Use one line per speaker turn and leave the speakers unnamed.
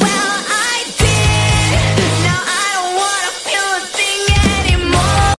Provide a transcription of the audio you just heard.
well.